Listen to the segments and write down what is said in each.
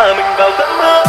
thả mình vào giấc mơ.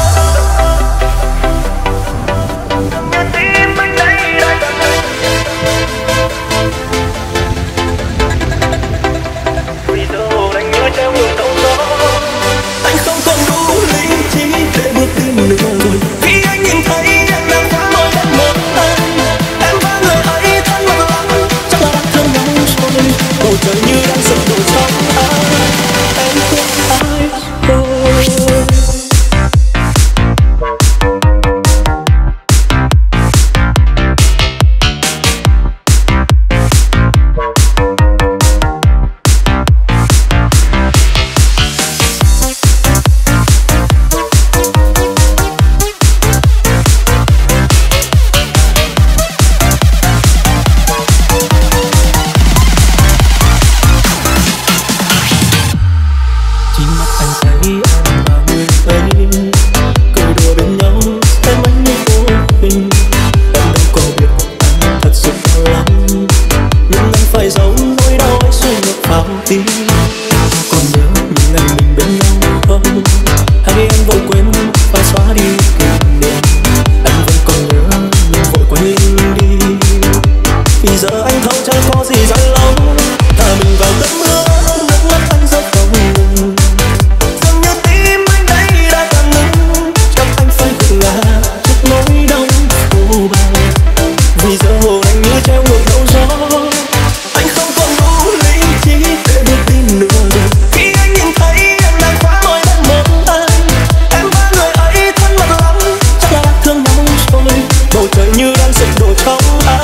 bầu trời như đang sụp đổ không? ai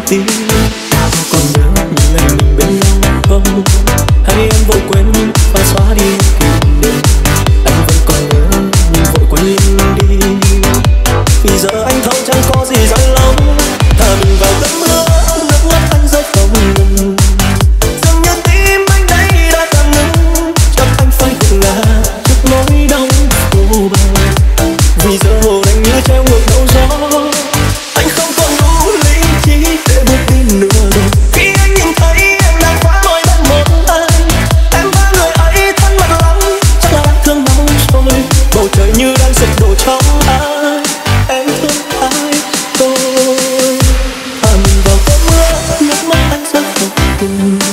be You.